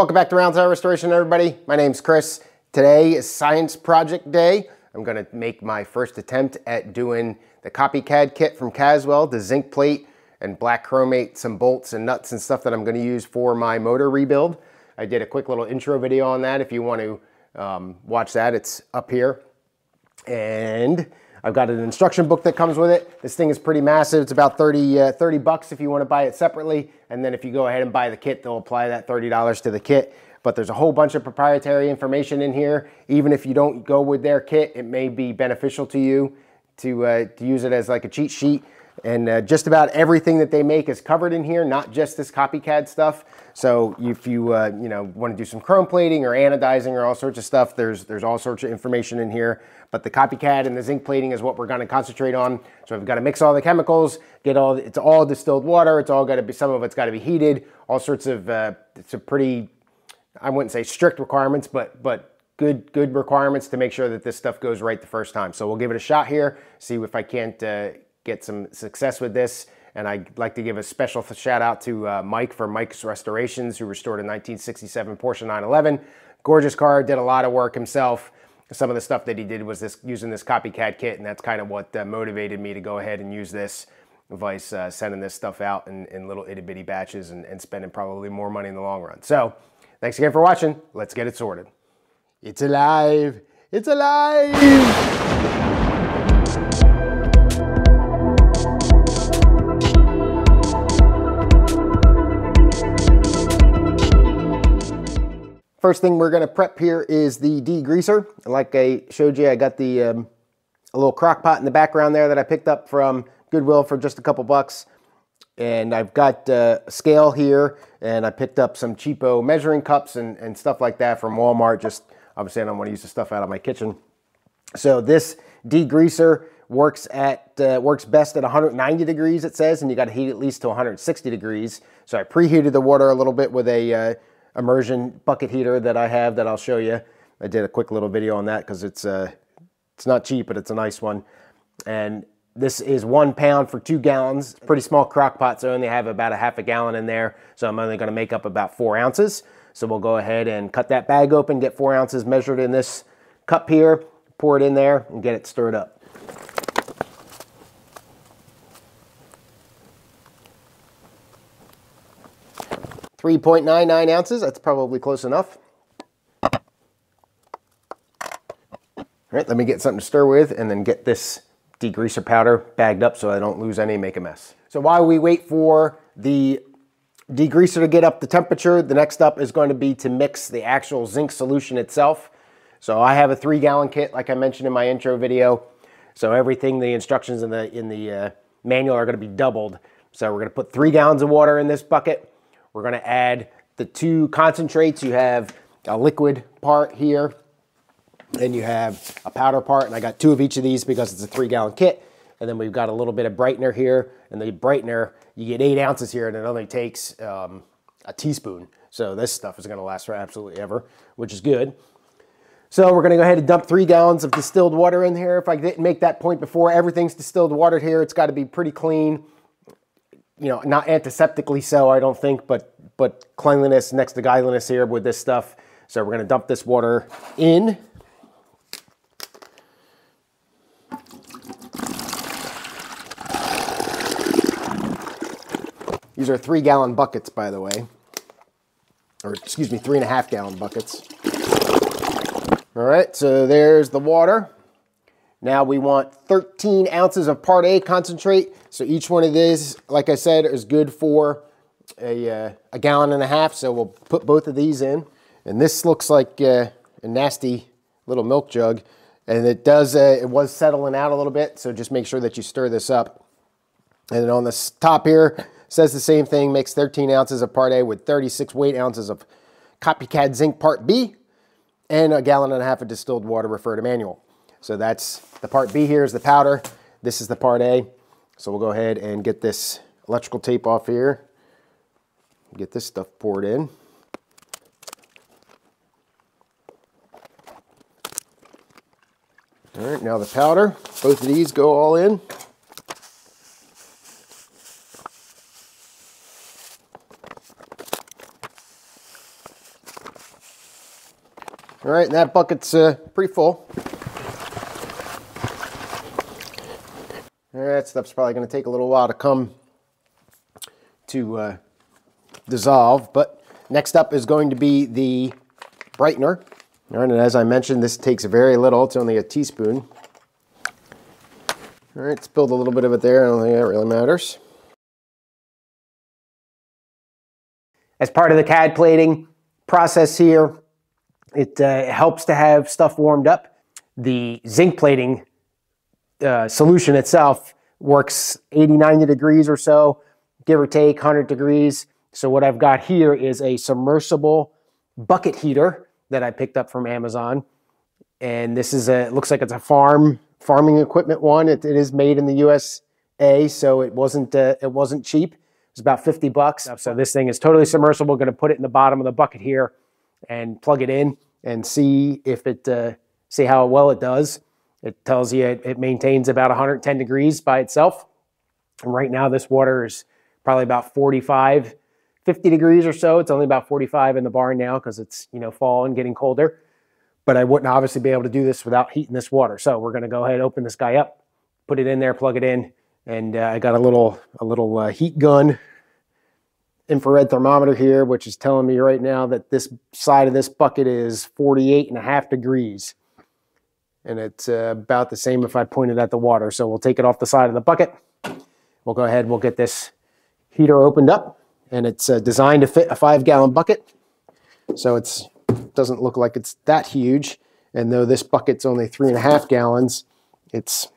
Welcome back to Roundtail Restoration, everybody. My name's Chris. Today is Science Project Day. I'm gonna make my first attempt at doing the CopyCAD kit from Caswell, the zinc plate and black chromate, some bolts and nuts and stuff that I'm gonna use for my motor rebuild. I did a quick little intro video on that. If you want to um, watch that, it's up here. And I've got an instruction book that comes with it. This thing is pretty massive. It's about 30, uh, 30 bucks if you want to buy it separately. And then if you go ahead and buy the kit, they'll apply that $30 to the kit. But there's a whole bunch of proprietary information in here. Even if you don't go with their kit, it may be beneficial to you to, uh, to use it as like a cheat sheet. And uh, just about everything that they make is covered in here, not just this CopyCAD stuff. So if you uh, you know want to do some chrome plating or anodizing or all sorts of stuff, there's there's all sorts of information in here. But the CopyCAD and the zinc plating is what we're going to concentrate on. So we've got to mix all the chemicals, get all it's all distilled water. It's all got to be some of it's got to be heated. All sorts of uh, it's a pretty I wouldn't say strict requirements, but but good good requirements to make sure that this stuff goes right the first time. So we'll give it a shot here, see if I can't uh, get some success with this. And I'd like to give a special shout out to uh, Mike for Mike's Restorations, who restored a 1967 Porsche 911. Gorgeous car, did a lot of work himself. Some of the stuff that he did was this using this CopyCAD kit, and that's kind of what uh, motivated me to go ahead and use this. Vice uh, sending this stuff out in, in little itty bitty batches and, and spending probably more money in the long run. So, thanks again for watching. Let's get it sorted. It's alive! It's alive! First thing we're gonna prep here is the degreaser. Like I showed you, I got the um, a little crock pot in the background there that I picked up from Goodwill for just a couple bucks. And I've got uh, a scale here and I picked up some cheapo measuring cups and, and stuff like that from Walmart. Just obviously I don't wanna use the stuff out of my kitchen. So this degreaser works at uh, works best at 190 degrees it says and you got to heat at least to 160 degrees. So I preheated the water a little bit with a uh, immersion bucket heater that I have that I'll show you. I did a quick little video on that because it's uh, it's not cheap, but it's a nice one. And this is one pound for two gallons. Pretty small crock pot, so I only have about a half a gallon in there. So I'm only gonna make up about four ounces. So we'll go ahead and cut that bag open, get four ounces measured in this cup here, pour it in there and get it stirred up. 3.99 ounces, that's probably close enough. All right, let me get something to stir with and then get this degreaser powder bagged up so I don't lose any make a mess. So while we wait for the degreaser to get up the temperature, the next up is going to be to mix the actual zinc solution itself. So I have a three gallon kit like I mentioned in my intro video. So everything, the instructions in the, in the uh, manual are gonna be doubled. So we're gonna put three gallons of water in this bucket. We're gonna add the two concentrates. You have a liquid part here, and you have a powder part, and I got two of each of these because it's a three gallon kit. And then we've got a little bit of brightener here, and the brightener, you get eight ounces here, and it only takes um, a teaspoon. So this stuff is gonna last for absolutely ever, which is good. So we're gonna go ahead and dump three gallons of distilled water in here. If I didn't make that point before, everything's distilled water here. It's gotta be pretty clean you know, not antiseptically so, I don't think, but but cleanliness next to godliness here with this stuff. So we're gonna dump this water in. These are three gallon buckets, by the way. Or excuse me, three and a half gallon buckets. All right, so there's the water. Now we want 13 ounces of Part A concentrate. So each one of these, like I said, is good for a, uh, a gallon and a half. So we'll put both of these in. And this looks like uh, a nasty little milk jug. And it does, uh, it was settling out a little bit. So just make sure that you stir this up. And then on the top here, says the same thing, makes 13 ounces of Part A with 36 weight ounces of CopyCAD Zinc Part B and a gallon and a half of distilled water, refer to manual. So that's the part B here is the powder. This is the part A. So we'll go ahead and get this electrical tape off here. Get this stuff poured in. All right, now the powder. Both of these go all in. All right, and that bucket's uh, pretty full. All right, that stuff's probably going to take a little while to come to uh, dissolve, but next up is going to be the brightener. All right, and as I mentioned, this takes very little. It's only a teaspoon. All right, spilled a little bit of it there. I don't think that really matters. As part of the CAD plating process here, it uh, helps to have stuff warmed up. The zinc plating uh, solution itself works 80, 90 degrees or so, give or take 100 degrees. So what I've got here is a submersible bucket heater that I picked up from Amazon. And this is a, looks like it's a farm, farming equipment one. it, it is made in the USA, so it wasn't, uh, it wasn't cheap. It's about 50 bucks. So this thing is totally submersible. Going to put it in the bottom of the bucket here and plug it in and see if it, uh, see how well it does. It tells you it, it maintains about 110 degrees by itself. And right now this water is probably about 45, 50 degrees or so. It's only about 45 in the barn now because it's, you know, fall and getting colder. But I wouldn't obviously be able to do this without heating this water. So we're going to go ahead and open this guy up, put it in there, plug it in. And uh, I got a little, a little uh, heat gun infrared thermometer here, which is telling me right now that this side of this bucket is 48 and a half degrees. And it's uh, about the same if I pointed at the water. So we'll take it off the side of the bucket. We'll go ahead, we'll get this heater opened up and it's uh, designed to fit a five gallon bucket. So it doesn't look like it's that huge. And though this bucket's only three and a half gallons, it's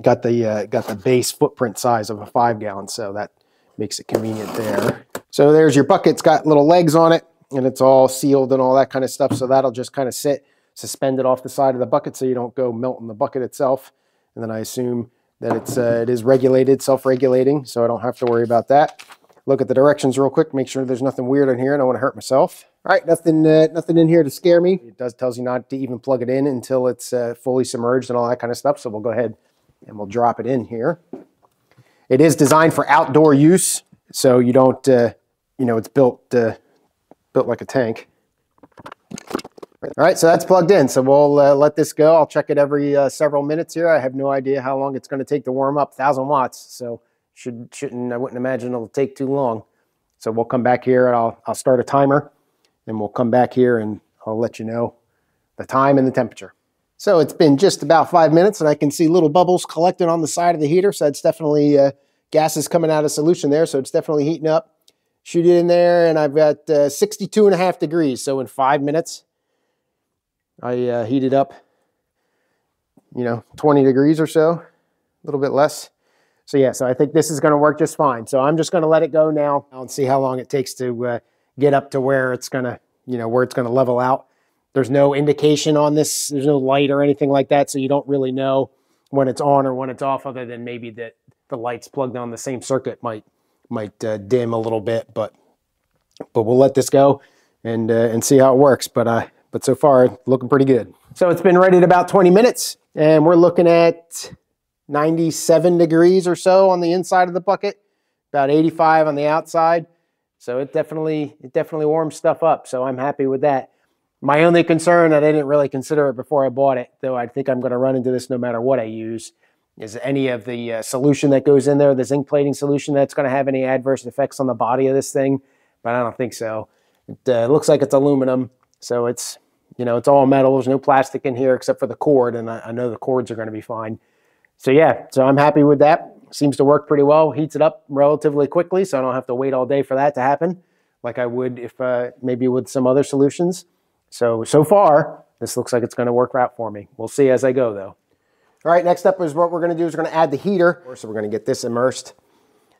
got the, uh, got the base footprint size of a five gallon. So that makes it convenient there. So there's your bucket. It's got little legs on it and it's all sealed and all that kind of stuff. So that'll just kind of sit suspended off the side of the bucket so you don't go melt in the bucket itself. And then I assume that it's uh, it is regulated, self-regulating, so I don't have to worry about that. Look at the directions real quick, make sure there's nothing weird in here. And I don't want to hurt myself. All right, nothing uh, nothing in here to scare me. It does tells you not to even plug it in until it's uh, fully submerged and all that kind of stuff. So we'll go ahead and we'll drop it in here. It is designed for outdoor use, so you don't, uh, you know, it's built uh, built like a tank. All right, so that's plugged in. So we'll uh, let this go. I'll check it every uh, several minutes here. I have no idea how long it's going to take to warm up. 1,000 watts, so should shouldn't I wouldn't imagine it'll take too long. So we'll come back here and I'll I'll start a timer, and we'll come back here and I'll let you know the time and the temperature. So it's been just about five minutes, and I can see little bubbles collecting on the side of the heater. So it's definitely uh, gases coming out of solution there. So it's definitely heating up. Shoot it in there, and I've got uh, 62 and a half degrees. So in five minutes, I uh, heated up, you know, 20 degrees or so, a little bit less. So yeah, so I think this is going to work just fine. So I'm just going to let it go now and see how long it takes to uh, get up to where it's going to, you know, where it's going to level out. There's no indication on this. There's no light or anything like that. So you don't really know when it's on or when it's off other than maybe that the lights plugged on the same circuit might might uh, dim a little bit, but but we'll let this go and uh, and see how it works. But uh, but so far looking pretty good. So it's been ready at about 20 minutes and we're looking at 97 degrees or so on the inside of the bucket, about 85 on the outside. So it definitely, it definitely warms stuff up. So I'm happy with that. My only concern that I didn't really consider it before I bought it, though I think I'm going to run into this no matter what I use, is any of the uh, solution that goes in there, the zinc plating solution, that's going to have any adverse effects on the body of this thing. But I don't think so. It uh, looks like it's aluminum. So it's, you know, it's all metal. There's no plastic in here except for the cord, and I, I know the cords are going to be fine. So yeah, so I'm happy with that. Seems to work pretty well. Heats it up relatively quickly, so I don't have to wait all day for that to happen, like I would if uh, maybe with some other solutions. So so far, this looks like it's going to work out for me. We'll see as I go, though. All right, next up is what we're going to do is we're going to add the heater. So we're going to get this immersed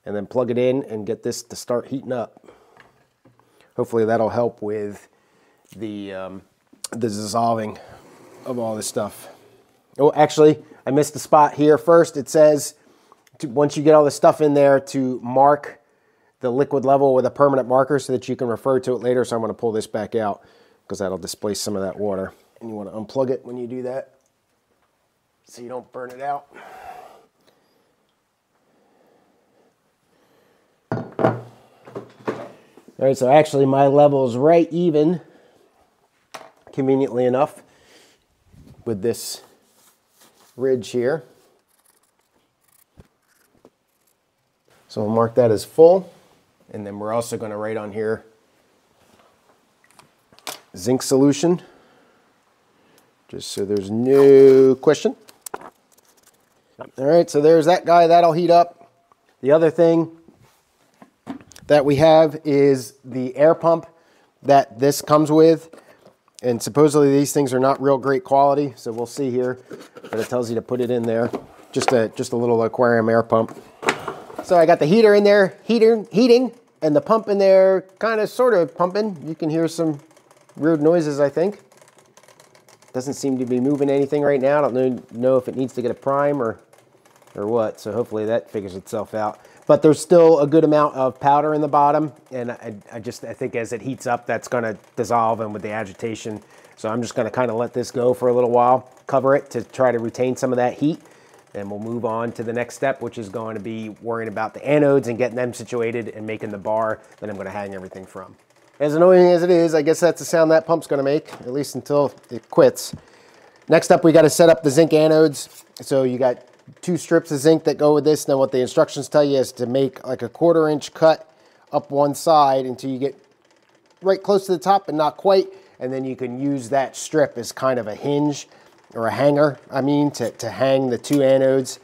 and then plug it in and get this to start heating up. Hopefully that'll help with the, um, the dissolving of all this stuff. Oh, actually, I missed the spot here. First, it says to, once you get all the stuff in there to mark the liquid level with a permanent marker so that you can refer to it later. So I'm going to pull this back out because that'll displace some of that water. And you want to unplug it when you do that so you don't burn it out. All right, so actually my level is right even conveniently enough with this ridge here. So we'll mark that as full. And then we're also going to write on here zinc solution, just so there's no question. All right, so there's that guy. That'll heat up. The other thing that we have is the air pump that this comes with. And supposedly these things are not real great quality, so we'll see here. But it tells you to put it in there. Just a, just a little aquarium air pump. So I got the heater in there, heater, heating, and the pump in there kind of sort of pumping. You can hear some weird noises, I think. Doesn't seem to be moving anything right now. I don't know, know if it needs to get a prime or, or what. So hopefully that figures itself out. But there's still a good amount of powder in the bottom. And I, I just I think as it heats up, that's going to dissolve and with the agitation. So I'm just going to kind of let this go for a little while, cover it to try to retain some of that heat. And we'll move on to the next step, which is going to be worrying about the anodes and getting them situated and making the bar that I'm going to hang everything from. As annoying as it is, I guess that's the sound that pump's going to make, at least until it quits. Next up, we got to set up the zinc anodes. So you got two strips of zinc that go with this. Then what the instructions tell you is to make like a quarter inch cut up one side until you get right close to the top but not quite. And then you can use that strip as kind of a hinge or a hanger, I mean, to, to hang the two anodes.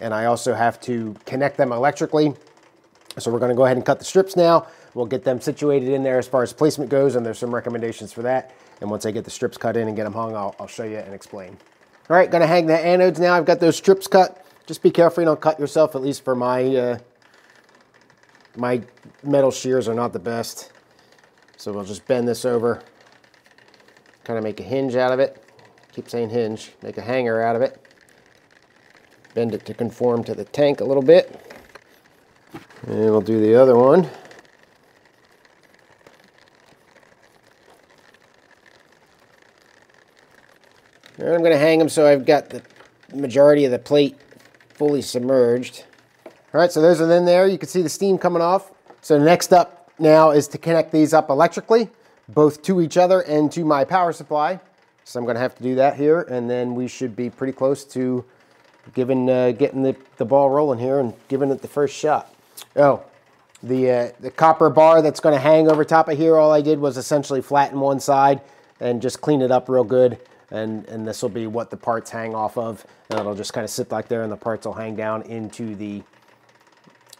And I also have to connect them electrically. So we're gonna go ahead and cut the strips now. We'll get them situated in there as far as placement goes, and there's some recommendations for that. And once I get the strips cut in and get them hung, I'll, I'll show you and explain. All right, gonna hang the anodes now. I've got those strips cut. Just be careful you don't cut yourself, at least for my, uh, my metal shears are not the best. So we'll just bend this over, kind of make a hinge out of it keep saying hinge, make a hanger out of it. Bend it to conform to the tank a little bit. And we'll do the other one. And I'm going to hang them so I've got the majority of the plate fully submerged. All right, so those are in there. You can see the steam coming off. So next up now is to connect these up electrically, both to each other and to my power supply. So I'm gonna have to do that here and then we should be pretty close to giving, uh, getting the, the ball rolling here and giving it the first shot. Oh, the, uh, the copper bar that's gonna hang over top of here, all I did was essentially flatten one side and just clean it up real good. And, and this will be what the parts hang off of. And it'll just kind of sit like there and the parts will hang down into the,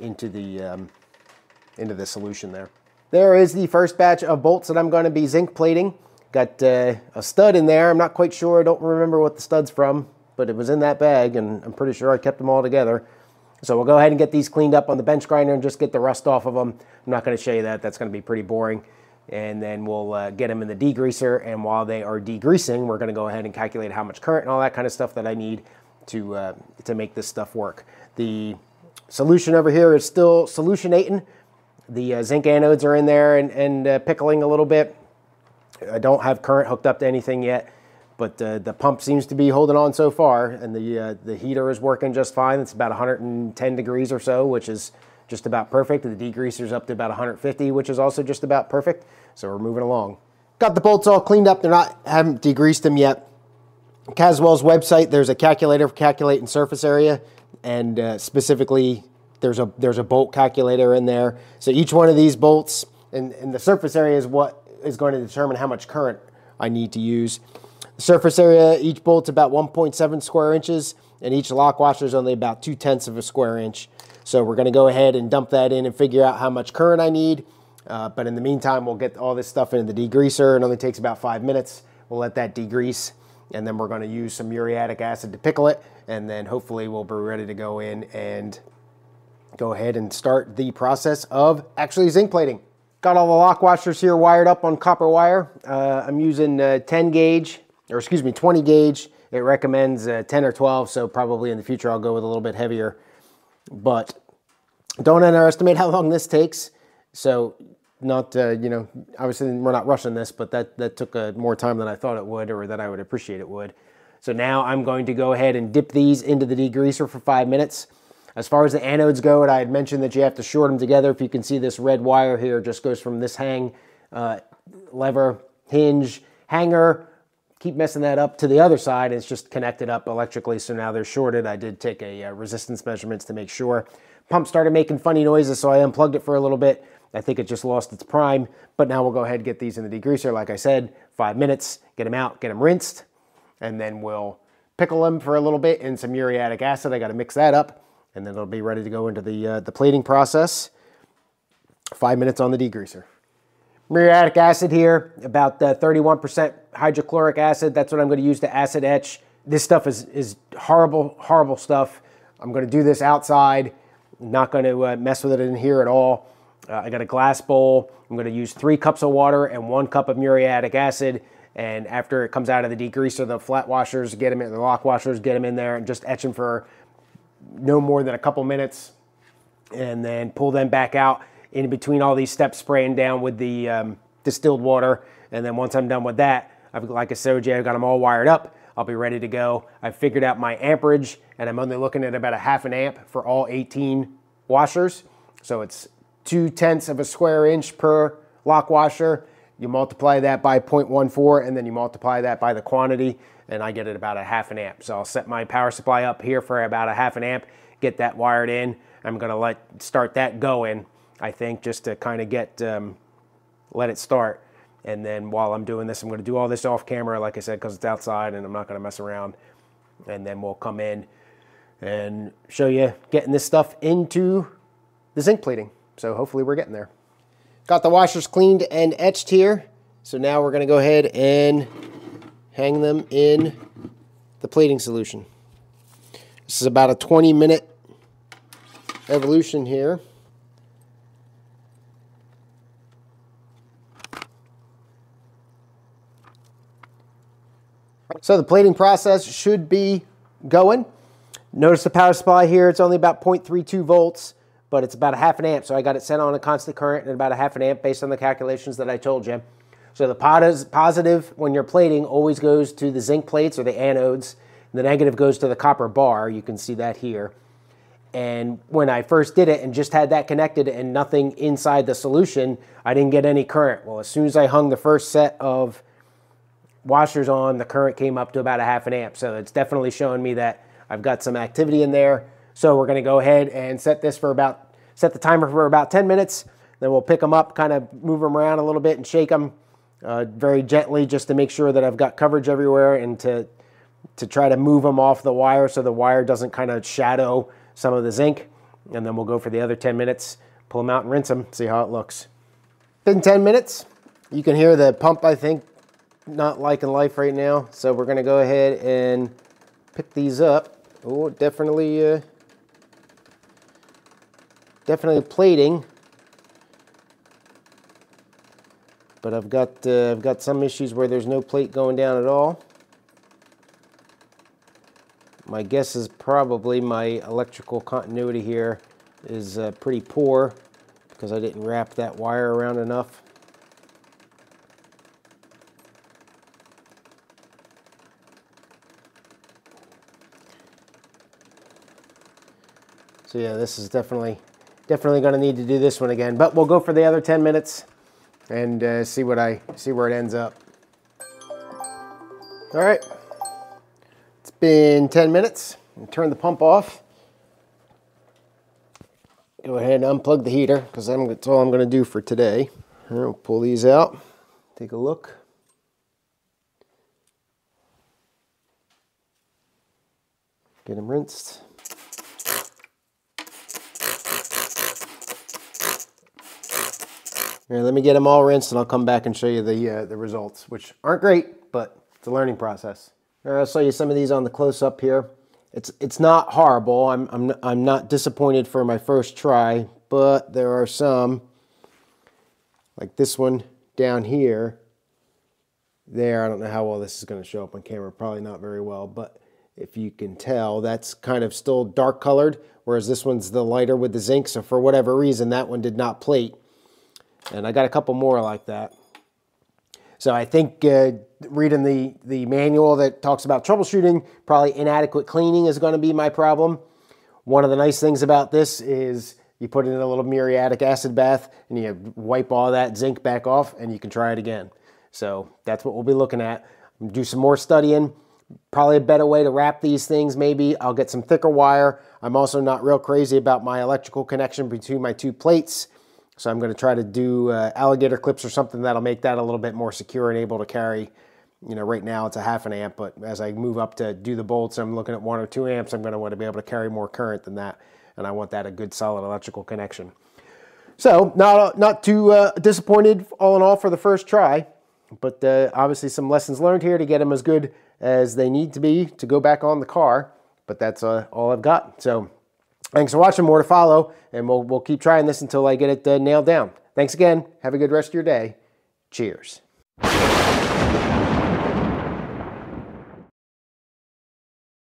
into the, um, into the solution there. There is the first batch of bolts that I'm gonna be zinc plating. Got uh, a stud in there. I'm not quite sure. I don't remember what the stud's from, but it was in that bag, and I'm pretty sure I kept them all together. So we'll go ahead and get these cleaned up on the bench grinder and just get the rust off of them. I'm not going to show you that. That's going to be pretty boring. And then we'll uh, get them in the degreaser. And while they are degreasing, we're going to go ahead and calculate how much current and all that kind of stuff that I need to, uh, to make this stuff work. The solution over here is still solutionating. The uh, zinc anodes are in there and, and uh, pickling a little bit. I don't have current hooked up to anything yet, but uh, the pump seems to be holding on so far, and the uh, the heater is working just fine. It's about 110 degrees or so, which is just about perfect. The degreaser's up to about 150, which is also just about perfect. So we're moving along. Got the bolts all cleaned up. They're not haven't degreased them yet. Caswell's website, there's a calculator for calculating surface area, and uh, specifically there's a there's a bolt calculator in there. So each one of these bolts and, and the surface area is what is going to determine how much current I need to use. The surface area, each bolt's about 1.7 square inches, and each lock washer is only about 2 tenths of a square inch. So we're going to go ahead and dump that in and figure out how much current I need. Uh, but in the meantime, we'll get all this stuff into the degreaser. It only takes about five minutes. We'll let that degrease, and then we're going to use some muriatic acid to pickle it, and then hopefully we'll be ready to go in and go ahead and start the process of actually zinc plating. Got all the lock washers here wired up on copper wire. Uh, I'm using uh, 10 gauge, or excuse me, 20 gauge. It recommends uh, 10 or 12, so probably in the future I'll go with a little bit heavier. But don't underestimate how long this takes. So not, uh, you know, obviously we're not rushing this, but that, that took uh, more time than I thought it would or that I would appreciate it would. So now I'm going to go ahead and dip these into the degreaser for five minutes. As far as the anodes go, and I had mentioned that you have to short them together. If you can see this red wire here, just goes from this hang uh, lever, hinge, hanger, keep messing that up to the other side. It's just connected up electrically, so now they're shorted. I did take a uh, resistance measurements to make sure. Pump started making funny noises, so I unplugged it for a little bit. I think it just lost its prime, but now we'll go ahead and get these in the degreaser. Like I said, five minutes, get them out, get them rinsed, and then we'll pickle them for a little bit in some muriatic acid. I got to mix that up, and then it'll be ready to go into the, uh, the plating process. Five minutes on the degreaser. Muriatic acid here, about 31% hydrochloric acid. That's what I'm going to use to acid etch. This stuff is, is horrible, horrible stuff. I'm going to do this outside. I'm not going to uh, mess with it in here at all. Uh, I got a glass bowl. I'm going to use three cups of water and one cup of muriatic acid. And after it comes out of the degreaser, the flat washers, get them in, the lock washers, get them in there and just etch them for no more than a couple minutes. And then pull them back out in between all these steps, spraying down with the um, distilled water. And then once I'm done with that, I've, like I you, I've got them all wired up. I'll be ready to go. I've figured out my amperage and I'm only looking at about a half an amp for all 18 washers. So it's two tenths of a square inch per lock washer. You multiply that by 0.14 and then you multiply that by the quantity and I get it about a half an amp. So I'll set my power supply up here for about a half an amp, get that wired in. I'm gonna let start that going, I think, just to kind of get, um, let it start. And then while I'm doing this, I'm gonna do all this off camera, like I said, because it's outside and I'm not gonna mess around. And then we'll come in and show you getting this stuff into the zinc plating. So hopefully we're getting there. Got the washers cleaned and etched here. So now we're gonna go ahead and hang them in the plating solution. This is about a 20 minute evolution here. So the plating process should be going. Notice the power supply here, it's only about 0.32 volts but it's about a half an amp. So I got it set on a constant current and about a half an amp based on the calculations that I told you. So the positive when you're plating always goes to the zinc plates or the anodes. The negative goes to the copper bar. You can see that here. And when I first did it and just had that connected and nothing inside the solution, I didn't get any current. Well, as soon as I hung the first set of washers on, the current came up to about a half an amp. So it's definitely showing me that I've got some activity in there. So we're gonna go ahead and set this for about, set the timer for about 10 minutes. Then we'll pick them up, kind of move them around a little bit and shake them uh, very gently just to make sure that I've got coverage everywhere and to, to try to move them off the wire so the wire doesn't kind of shadow some of the zinc. And then we'll go for the other 10 minutes, pull them out and rinse them, see how it looks. Been 10 minutes. You can hear the pump, I think, not liking life right now. So we're gonna go ahead and pick these up. Oh, definitely uh, definitely plating. But I've got, uh, I've got some issues where there's no plate going down at all. My guess is probably my electrical continuity here is uh, pretty poor because I didn't wrap that wire around enough. So yeah, this is definitely Definitely going to need to do this one again, but we'll go for the other 10 minutes and uh, see what I see where it ends up. All right, it's been 10 minutes. Turn the pump off. Go ahead and unplug the heater because that's all I'm going to do for today. I'll pull these out, take a look. Get them rinsed. Let me get them all rinsed and I'll come back and show you the, uh, the results, which aren't great, but it's a learning process. All right, I'll show you some of these on the close-up here. It's, it's not horrible. I'm, I'm, I'm not disappointed for my first try, but there are some, like this one down here, there. I don't know how well this is going to show up on camera. Probably not very well, but if you can tell, that's kind of still dark colored, whereas this one's the lighter with the zinc. So for whatever reason, that one did not plate. And I got a couple more like that. So I think uh, reading the, the manual that talks about troubleshooting, probably inadequate cleaning is going to be my problem. One of the nice things about this is you put it in a little muriatic acid bath and you wipe all that zinc back off and you can try it again. So that's what we'll be looking at. do some more studying. Probably a better way to wrap these things, maybe. I'll get some thicker wire. I'm also not real crazy about my electrical connection between my two plates. So I'm going to try to do uh, alligator clips or something that'll make that a little bit more secure and able to carry. You know, right now it's a half an amp, but as I move up to do the bolts, I'm looking at one or two amps. I'm going to want to be able to carry more current than that. And I want that a good solid electrical connection. So not, not too uh, disappointed all in all for the first try, but uh, obviously some lessons learned here to get them as good as they need to be to go back on the car. But that's uh, all I've got. So Thanks for watching. More to follow, and we'll, we'll keep trying this until I get it uh, nailed down. Thanks again. Have a good rest of your day. Cheers.